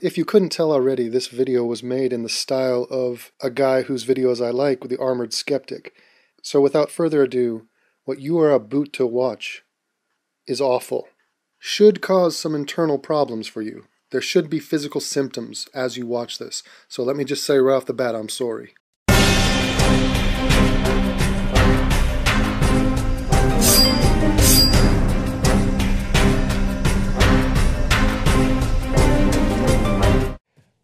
If you couldn't tell already, this video was made in the style of a guy whose videos I like, with the Armoured Skeptic. So without further ado, what you are about to watch is awful. Should cause some internal problems for you. There should be physical symptoms as you watch this. So let me just say right off the bat, I'm sorry.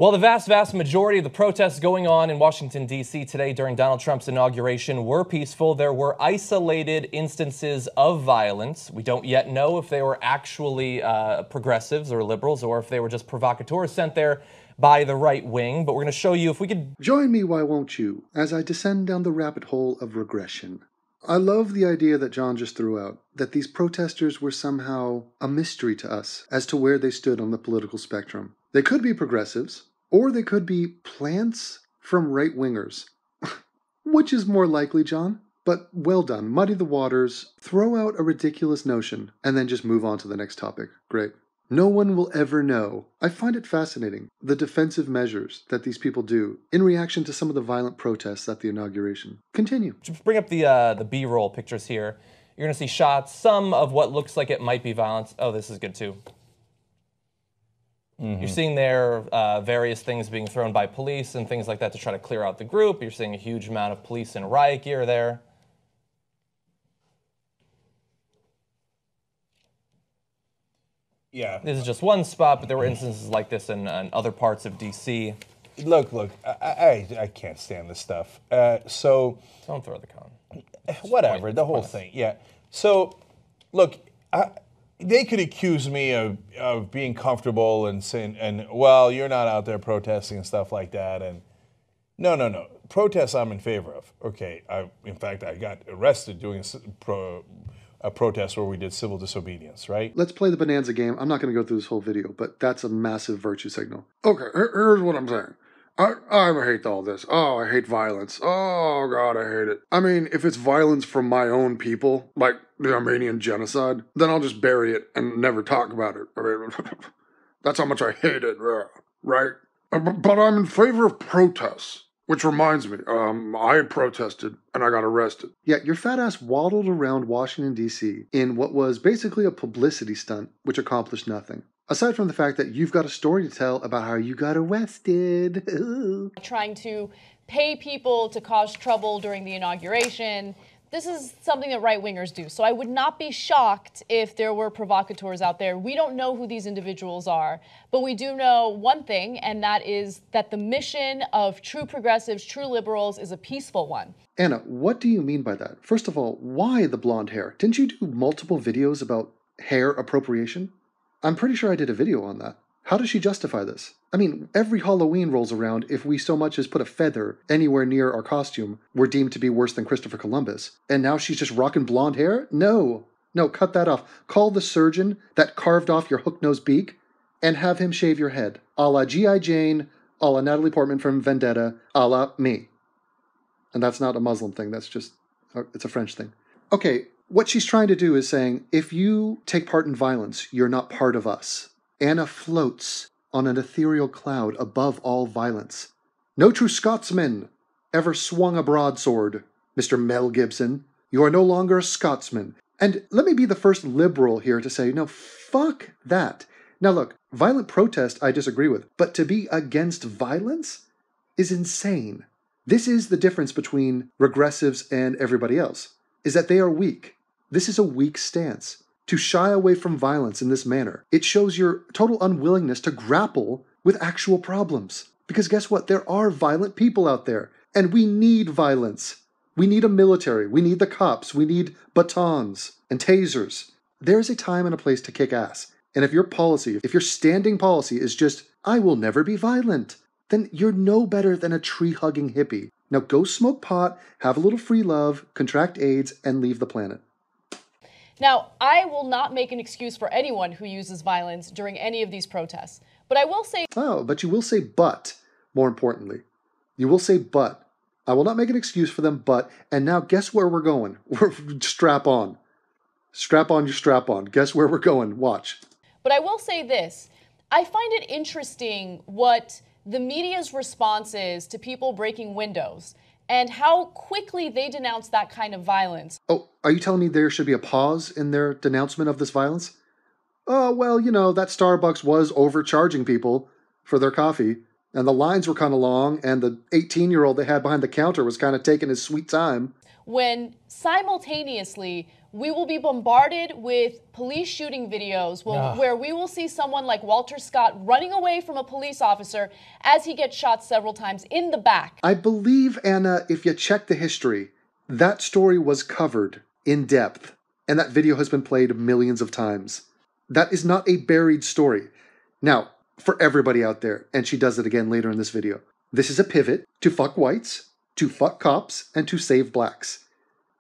Well, the vast, vast majority of the protests going on in Washington, D.C. today during Donald Trump's inauguration were peaceful. There were isolated instances of violence. We don't yet know if they were actually uh, progressives or liberals or if they were just provocateurs sent there by the right wing. But we're going to show you if we could. Join me, why won't you, as I descend down the rabbit hole of regression. I love the idea that John just threw out that these protesters were somehow a mystery to us as to where they stood on the political spectrum. They could be progressives, or they could be plants from right wingers. Which is more likely, John? But well done. Muddy the waters, throw out a ridiculous notion, and then just move on to the next topic. Great. No one will ever know. I find it fascinating, the defensive measures that these people do in reaction to some of the violent protests at the inauguration. Continue. Just bring up the, uh, the B roll pictures here. You're going to see shots, some of what looks like it might be violence. Oh, this is good too. Mm-hmm. You're seeing there uh, various things being thrown by police and things like that to try to clear out the group. You're seeing a huge amount of police in riot gear there. Yeah. This is just one spot, but there were instances like this in, in other parts of D.C. Look, look, I, I, I can't stand this stuff. Uh, so. Don't throw the cone. Whatever, point, the whole thing. Yeah. So, look, I, they could accuse me of, of being comfortable and saying, and well, you're not out there protesting and stuff like that. And no, no, no. Protests I'm in favor of. Okay. I, in fact, I got arrested doing a, pro, a protest where we did civil disobedience, right? Let's play the bonanza game. I'm not going to go through this whole video, but that's a massive virtue signal. Okay, here's what I'm saying. I, I hate all this. Oh, I hate violence. Oh, God, I hate it. I mean, if it's violence from my own people, like the Armenian genocide, then I'll just bury it and never talk about it. I mean, that's how much I hate it, right? Uh, but I'm in favor of protests. Which reminds me, um, I protested and I got arrested. Yeah, your fat ass waddled around Washington, D.C. in what was basically a publicity stunt, which accomplished nothing. Aside from the fact that you've got a story to tell about how you got arrested. Trying to pay people to cause trouble during the inauguration. This is something that right wingers do. So I would not be shocked if there were provocateurs out there. We don't know who these individuals are, but we do know one thing, and that is that the mission of true progressives, true liberals, is a peaceful one. Ana, what do you mean by that? First of all, why the blonde hair? Didn't you do multiple videos about hair appropriation? I'm pretty sure I did a video on that. How does she justify this? I mean, every Halloween rolls around if we so much as put a feather anywhere near our costume, we're deemed to be worse than Christopher Columbus. And now she's just rocking blonde hair? No. No, cut that off. Call the surgeon that carved off your hook nosed beak and have him shave your head. A la G.I. Jane, a la Natalie Portman from Vendetta, a la me. And that's not a Muslim thing, that's just, uh, it's a French thing. Okay, what she's trying to do is saying if you take part in violence, you're not part of us. Ana floats on an ethereal cloud above all violence. No true Scotsman ever swung a broadsword, Mr. Mel Gibson. You are no longer a Scotsman. And let me be the first liberal here to say, no, fuck that. Now, look, violent protest I disagree with, but to be against violence is insane. This is the difference between regressives and everybody else, is that they are weak. This is a weak stance. To shy away from violence in this manner, it shows your total unwillingness to grapple with actual problems. Because guess what? There are violent people out there, and we need violence. We need a military. We need the cops. We need batons and tasers. There's a time and a place to kick ass. And if your policy, if your standing policy is just, I will never be violent, then you're no better than a tree hugging hippie. Now go smoke pot, have a little free love, contract AIDS, and leave the planet. Now, I will not make an excuse for anyone who uses violence during any of these protests, but I will say. Oh, but you will say but, more importantly. You will say but. I will not make an excuse for them, but. And now guess where we're going? We're strap on. Strap on your strap on. Guess where we're going? Watch. But I will say this I find it interesting what the media's response is to people breaking windows and how quickly they denounce that kind of violence. Oh, are you telling me there should be a pause in their denouncement of this violence? Oh, well, you know, that Starbucks was overcharging people for their coffee, and the lines were kind of long, and the 18 year old they had behind the counter was kind of taking his sweet time. When simultaneously, we will be bombarded with police shooting videos where, where we will see someone like Walter Scott running away from a police officer as he gets shot several times in the back. I believe, Ana, if you check the history, that story was covered in depth, and that video has been played millions of times. That is not a buried story. Now, for everybody out there, and she does it again later in this video, this is a pivot to fuck whites, to fuck cops, and to save blacks.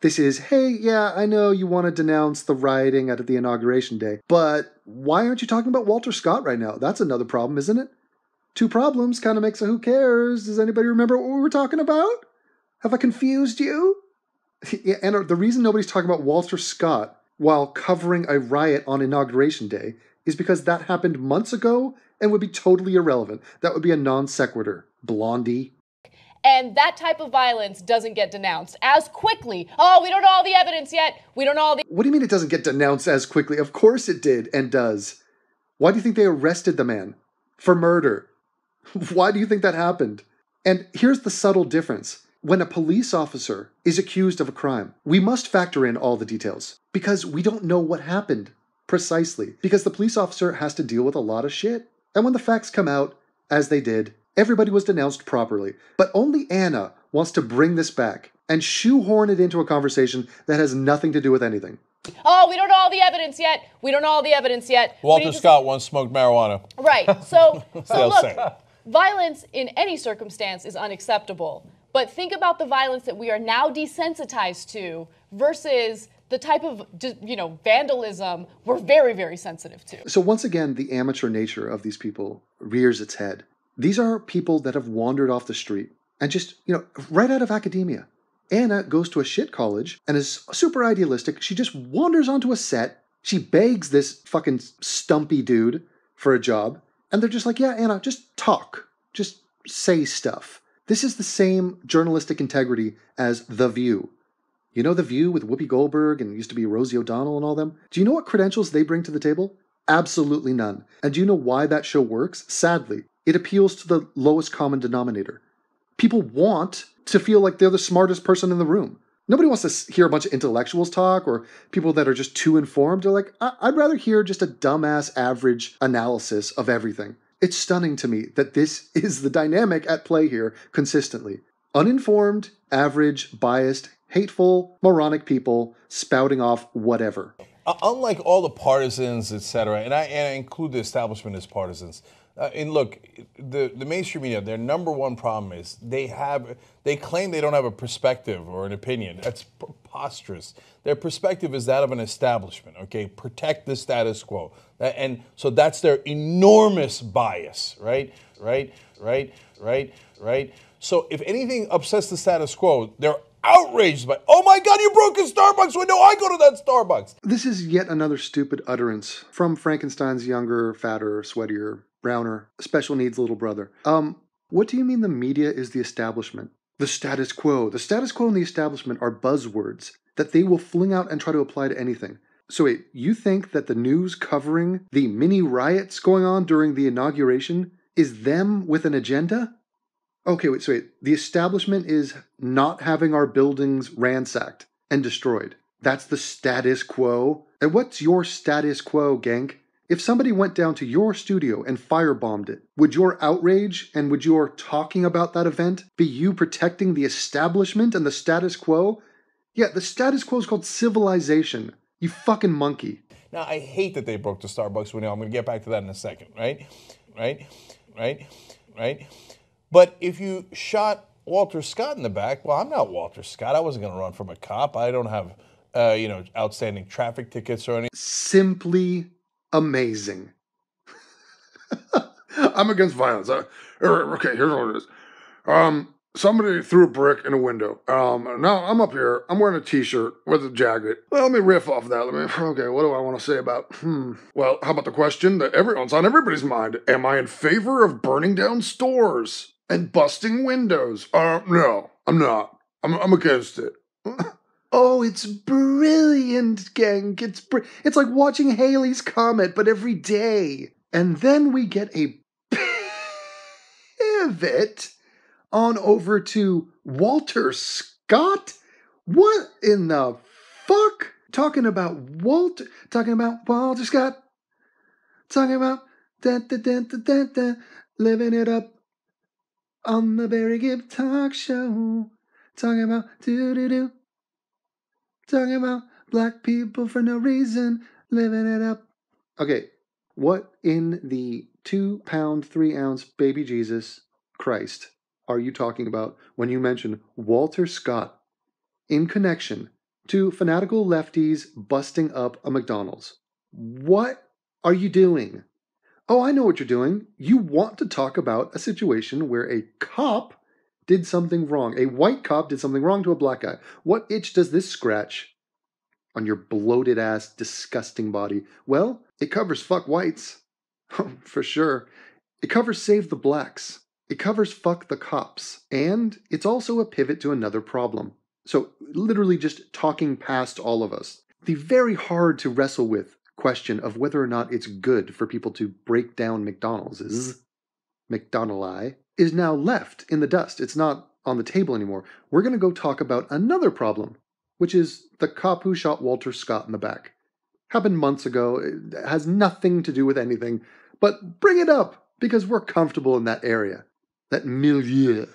This is, hey, yeah, I know you want to denounce the rioting at the inauguration day, but why aren't you talking about Walter Scott right now? That's another problem, isn't it? Two problems kind of makes a who cares. Does anybody remember what we were talking about? Have I confused you? yeah, and uh, the reason nobody's talking about Walter Scott while covering a riot on inauguration day is because that happened months ago and would be totally irrelevant. That would be a non sequitur. Blondie. And that type of violence doesn't get denounced as quickly. Oh, we don't know all the evidence yet. We don't know all the. What do you mean it doesn't get denounced as quickly? Of course it did and does. Why do you think they arrested the man? For murder. Why do you think that happened? And here's the subtle difference. When a police officer is accused of a crime, we must factor in all the details because we don't know what happened precisely. Because the police officer has to deal with a lot of shit. And when the facts come out, as they did, Everybody was denounced properly, but only Ana wants to bring this back and shoehorn it into a conversation that has nothing to do with anything. Oh, we don't know all the evidence yet. We don't know all the evidence yet. Walter Scott once smoked marijuana. Right. So, so look, violence in any circumstance is unacceptable. But think about the violence that we are now desensitized to versus the type of you know vandalism we're very very sensitive to. So once again, the amateur nature of these people rears its head. These are people that have wandered off the street and just, you know, right out of academia. Ana goes to a shit college and is super idealistic. She just wanders onto a set. She begs this fucking stumpy dude for a job. And they're just like, yeah, Ana, just talk. Just say stuff. This is the same journalistic integrity as The View. You know The View with Whoopi Goldberg and used to be Rosie O'Donnell and all them? Do you know what credentials they bring to the table? Absolutely none. And do you know why that show works? Sadly, it appeals to the lowest common denominator. People want to feel like they're the smartest person in the room. Nobody wants to hear a bunch of intellectuals talk or people that are just too informed. They're like, I- would rather hear just a dumbass average analysis of everything. It's stunning to me that this is the dynamic at play here consistently. Uninformed, average, biased, hateful, moronic people spouting off whatever. Uh, unlike all the partisans, etc., and I, and I include the establishment as partisans, uh, and look, the, the mainstream media, their number one problem is they have they claim they don't have a perspective or an opinion. That's preposterous. Their perspective is that of an establishment. Okay, protect the status quo, and so that's their enormous bias. Right, right, right, right, right. So if anything upsets the status quo, they're outraged by, oh my God, you broke a Starbucks window. I go to that Starbucks. This is yet another stupid utterance from Frankenstein's younger, fatter, sweatier Browner, special needs little brother. Um, what do you mean the media is the establishment? The status quo. The status quo and the establishment are buzzwords that they will fling out and try to apply to anything. So wait, you think that the news covering the mini riots going on during the inauguration is them with an agenda? Okay, wait, so wait. The establishment is not having our buildings ransacked and destroyed. That's the status quo. And what's your status quo, Cenk? If somebody went down to your studio and firebombed it, would your outrage and would your talking about that event be you protecting the establishment and the status quo? Yeah, the status quo is called civilization. You fucking monkey. Now, I hate that they broke the Starbucks window. I'm going to get back to that in a second, right? Right? Right? Right? But if you shot Walter Scott in the back, well, I'm not Walter Scott. I wasn't going to run from a cop. I don't have, uh, you know, outstanding traffic tickets or anything. Simply amazing. I'm against violence. Okay, here's what it is. Um, somebody threw a brick in a window. Um, now I'm up here. I'm wearing a t-shirt with a jacket. Well, let me riff off that. Let me. Okay, what do I want to say about? Hmm. Well, how about the question that everyone's on everybody's mind? Am I in favor of burning down stores and busting windows? Uh, no, I'm not. I'm, I'm against it. Oh, it's brilliant, gang. It's br- it's like watching Halley's Comet, but every day. And then we get a pivot on over to Walter Scott. What in the fuck? Talking about Walter, talking about Walter Scott, talking about da, da, da, da, da, da, living it up on the Barry Gibb Talk Show. Talking about do do do. Talking about black people for no reason, living it up. Okay, what in the two pound, three ounce baby Jesus Christ are you talking about when you mention Walter Scott in connection to fanatical lefties busting up a McDonald's? What are you doing? Oh, I know what you're doing. You want to talk about a situation where a cop did something wrong. A white cop did something wrong to a black guy. What itch does this scratch on your bloated ass, disgusting body? Well, it covers fuck whites. Oh, for sure. It covers save the blacks. It covers fuck the cops. And it's also a pivot to another problem. So, literally just talking past all of us. The very hard to wrestle with question of whether or not it's good for people to break down McDonald's is McDonald's is now left in the dust. It's not on the table anymore. We're going to go talk about another problem, which is the cop who shot Walter Scott in the back. Happened months ago. It has nothing to do with anything, but bring it up because we're comfortable in that area, that milieu.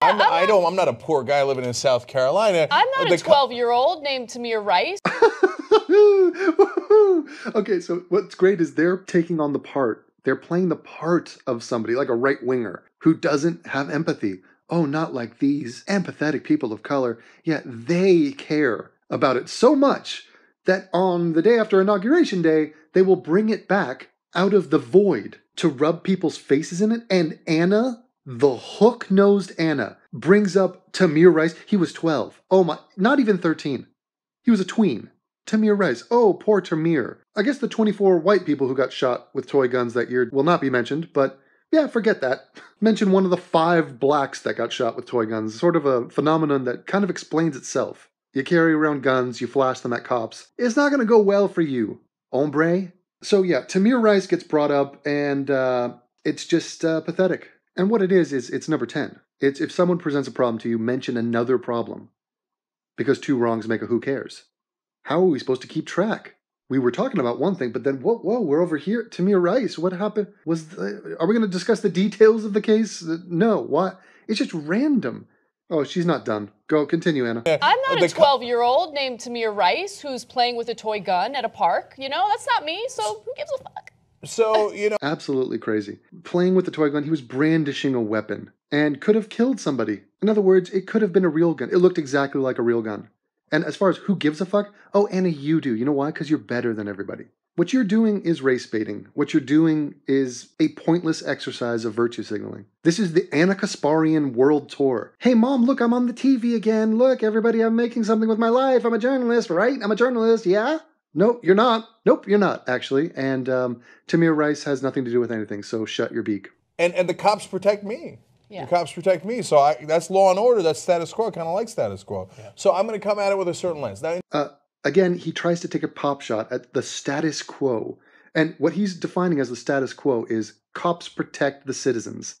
I'm, I don't. I'm not a poor guy living in South Carolina. I'm not The a 12 year old named Tamir Rice. okay, so what's great is they're taking on the part, they're playing the part of somebody like a right winger who doesn't have empathy. Oh, not like these empathetic people of color, yet they care about it so much that on the day after Inauguration Day, they will bring it back out of the void to rub people's faces in it. And Ana, the hook nosed Ana, brings up Tamir Rice. He was 12. Oh my, not even 13. He was a tween. Tamir Rice. Oh, poor Tamir. I guess the 24 white people who got shot with toy guns that year will not be mentioned, but yeah, forget that. Mention one of the five blacks that got shot with toy guns. Sort of a phenomenon that kind of explains itself. You carry around guns, you flash them at cops. It's not going to go well for you, hombre. So yeah, Tamir Rice gets brought up, and uh, it's just uh, pathetic. And what it is is it's number 10. It's if someone presents a problem to you, mention another problem. Because two wrongs make a who cares. How are we supposed to keep track? We were talking about one thing, but then whoa, whoa, we're over here. Tamir Rice, what happened? Was the, are we going to discuss the details of the case? Uh, No, what? It's just random. Oh, she's not done. Go, continue, Ana. I'm not a 12 year old named Tamir Rice who's playing with a toy gun at a park. You know, that's not me, so who gives a fuck? So you know, Absolutely crazy. Playing with the toy gun, he was brandishing a weapon and could have killed somebody. In other words, it could have been a real gun. It looked exactly like a real gun. And as far as who gives a fuck, oh, Ana, you do. You know why? Because you're better than everybody. What you're doing is race baiting. What you're doing is a pointless exercise of virtue signaling. This is the Ana Kasparian World Tour. Hey, mom, look, I'm on the TV again. Look, everybody, I'm making something with my life. I'm a journalist, right? I'm a journalist, yeah? Nope, you're not. Nope, you're not, actually. And um, Tamir Rice has nothing to do with anything, so shut your beak. and and the cops protect me. Yeah. The cops protect me. So I, that's law and order. That's status quo. Kind of like status quo. So I'm going to come at it with a certain lens. Now, Uh, again, he tries to take a pop shot at the status quo. And what he's defining as the status quo is cops protect the citizens.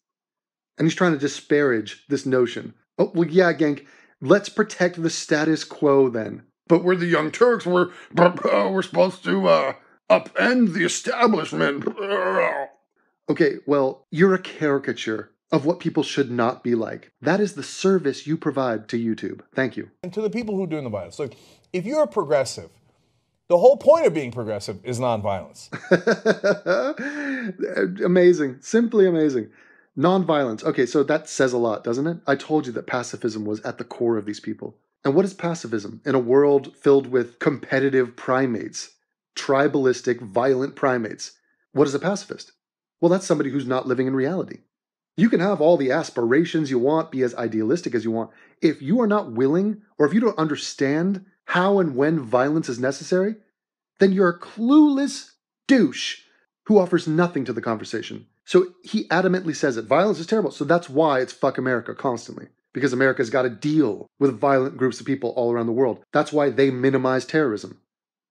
And he's trying to disparage this notion. Oh, well, yeah, gang, let's protect the status quo then. But we're the Young Turks. We're we're supposed to uh, upend the establishment. Okay, well, you're a caricature of what people should not be like. That is the service you provide to YouTube. Thank you. and to the people who are doing the violence, look, if you're a progressive, the whole point of being progressive is nonviolence. amazing. Simply amazing. Nonviolence. Okay, so that says a lot, doesn't it? I told you that pacifism was at the core of these people. And what is pacifism in a world filled with competitive primates, tribalistic, violent primates? What is a pacifist? Well, that's somebody who's not living in reality. You can have all the aspirations you want, be as idealistic as you want. If you are not willing, or if you don't understand how and when violence is necessary, then you're a clueless douche who offers nothing to the conversation. So he adamantly says it. Violence is terrible. So that's why it's fuck America constantly. Because America's got to deal with violent groups of people all around the world. That's why they minimize terrorism.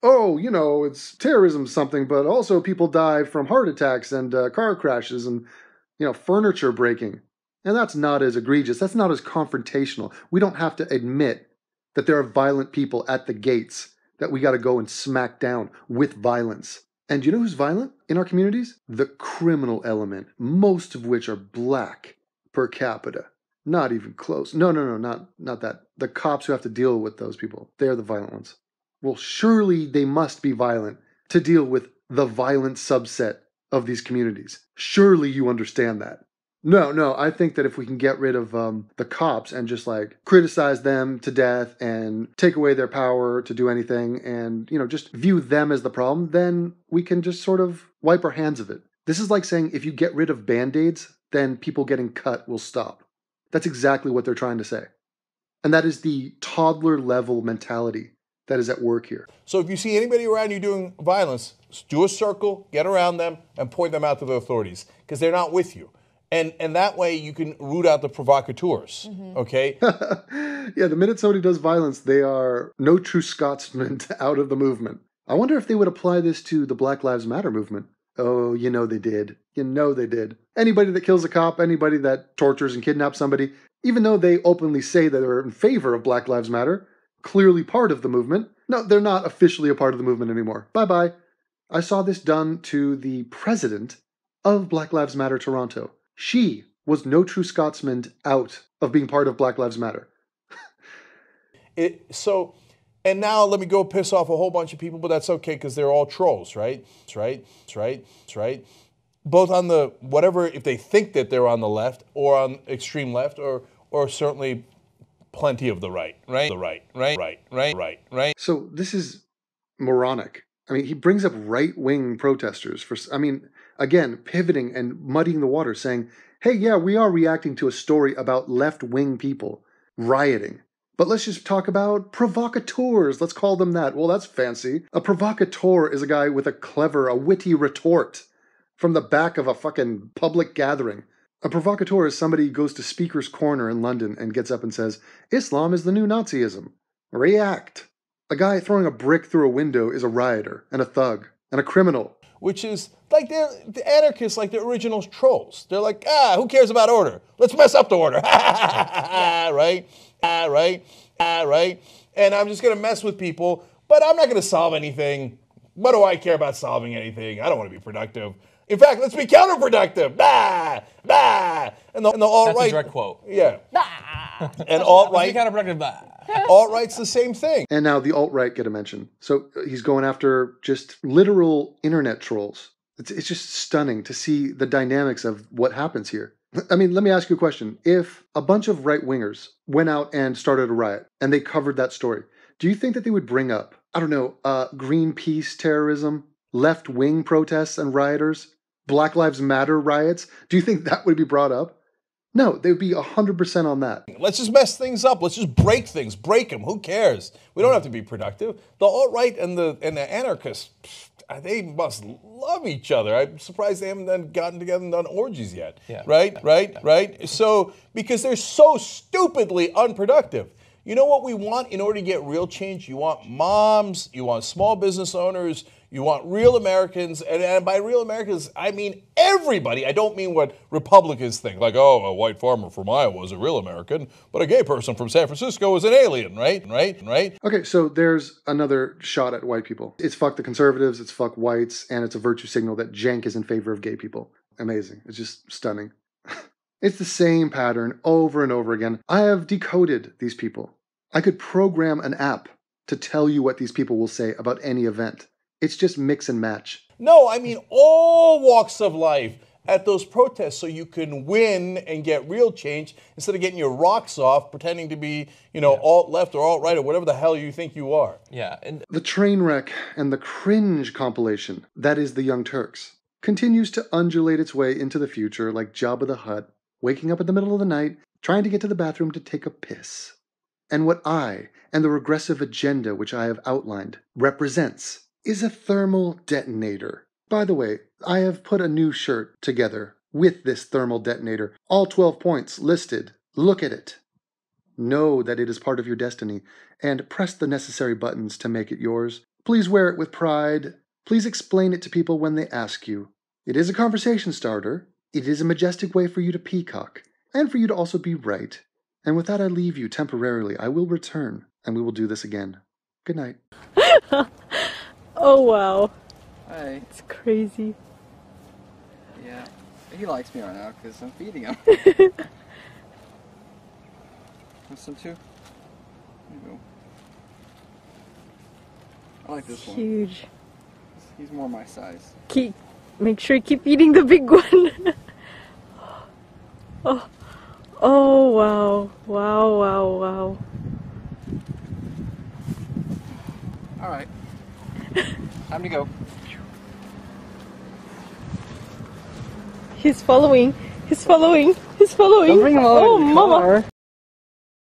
Oh, you know, it's terrorism something, but also people die from heart attacks and uh, car crashes and you know, furniture breaking. And that's not as egregious. That's not as confrontational. We don't have to admit that there are violent people at the gates that we got to go and smack down with violence. And you know who's violent in our communities? The criminal element, most of which are black per capita. Not even close. No, no, no, not not that. The cops who have to deal with those people, they're the violent ones. Well, surely they must be violent to deal with the violent subset of these communities. Surely you understand that. No, no, I think that if we can get rid of um, the cops and just like criticize them to death and take away their power to do anything and, you know, just view them as the problem, then we can just sort of wipe our hands of it. This is like saying if you get rid of band aids, then people getting cut will stop. That's exactly what they're trying to say. And that is the toddler level mentality that is at work here. So if you see anybody around you doing violence, do a circle, get around them, and point them out to the authorities because they're not with you. And, and that way you can root out the provocateurs. Mm-hmm. Okay. yeah, the minute somebody does violence, they are no true Scotsman out of the movement. I wonder if they would apply this to the Black Lives Matter movement. Oh, you know they did. You know they did. Anybody that kills a cop, anybody that tortures and kidnaps somebody, even though they openly say that they're in favor of Black Lives Matter, clearly part of the movement. No, they're not officially a part of the movement anymore. Bye bye. I saw this done to the president of Black Lives Matter Toronto. She was no true Scotsman out of being part of Black Lives Matter. it, so, and now let me go piss off a whole bunch of people, but that's okay because they're all trolls, right? That's right. That's right. That's right. Both on the whatever, if they think that they're on the left or on extreme left, or or certainly plenty of the right, right? The right, right, right, right, right, right. So this is moronic. I mean, he brings up right wing protesters for, I mean, again, pivoting and muddying the water, saying, hey, yeah, we are reacting to a story about left wing people rioting. But let's just talk about provocateurs. Let's call them that. Well, that's fancy. A provocateur is a guy with a clever, a witty retort from the back of a fucking public gathering. A provocateur is somebody who goes to Speaker's Corner in London and gets up and says, Islam is the new Nazism. React. A guy throwing a brick through a window is a rioter and a thug and a criminal. Which is like they're the anarchists, like the original trolls. They're like, ah, who cares about order? Let's mess up the order. right? Ah, right? Ah, right? And I'm just gonna mess with people, but I'm not gonna solve anything. What do I care about solving anything? I don't want to be productive. In fact, let's be counterproductive. Bah, bah. And the, and the alt right. That's a direct quote. Yeah. Bah. And alt right. counterproductive. Bah. alt right's the same thing. And now the alt right get a mention. So uh, he's going after just literal internet trolls. It's, it's just stunning to see the dynamics of what happens here. I mean, let me ask you a question. If a bunch of right wingers went out and started a riot and they covered that story, do you think that they would bring up, I don't know, uh, Greenpeace terrorism, left wing protests and rioters, Black Lives Matter riots, do you think that would be brought up? No, they would be 100% on that. Let's just mess things up. Let's just break things. Break them. Who cares? We don't have to be productive. The alt right and the, and the anarchists, they must love each other. I'm surprised they haven't gotten together and done orgies yet. Yeah. Right? Right? Right? So, because they're so stupidly unproductive. You know what we want in order to get real change? You want moms, you want small business owners, you want real Americans, and, and, by real Americans, I mean everybody. I don't mean what Republicans think, like, oh, a white farmer from Iowa is a real American, but a gay person from San Francisco is an alien, right? Right? Right? Okay, so there's another shot at white people. It's fuck the conservatives, it's fuck whites, and it's a virtue signal that Cenk is in favor of gay people. Amazing. It's just stunning. it's the same pattern over and over again. I have decoded these people. I could program an app to tell you what these people will say about any event. It's just mix and match. No, I mean all walks of life at those protests so you can win and get real change instead of getting your rocks off pretending to be, you know, yeah. alt left or alt right or whatever the hell you think you are. Yeah. And the train wreck and the cringe compilation, that is the Young Turks, continues to undulate its way into the future like Jabba the Hutt waking up in the middle of the night, trying to get to the bathroom to take a piss. And what I and the regressive agenda which I have outlined represents is a thermal detonator. By the way, I have put a new shirt together with this thermal detonator, all 12 points listed. Look at it. Know that it is part of your destiny and press the necessary buttons to make it yours. Please wear it with pride. Please explain it to people when they ask you. It is a conversation starter. It is a majestic way for you to peacock and for you to also be right. And with that, I leave you temporarily. I will return and we will do this again. Good night. Oh wow, Hi. it's crazy. Yeah. He likes me right now because I'm feeding him. Want some too? There you go. I like this one. Huge. He's more my size. Keep, make sure you keep eating the big one. oh, oh wow, wow, wow, wow. All right. Time to go. He's following. He's following. He's following. Don't bring him over oh, to the mama. car.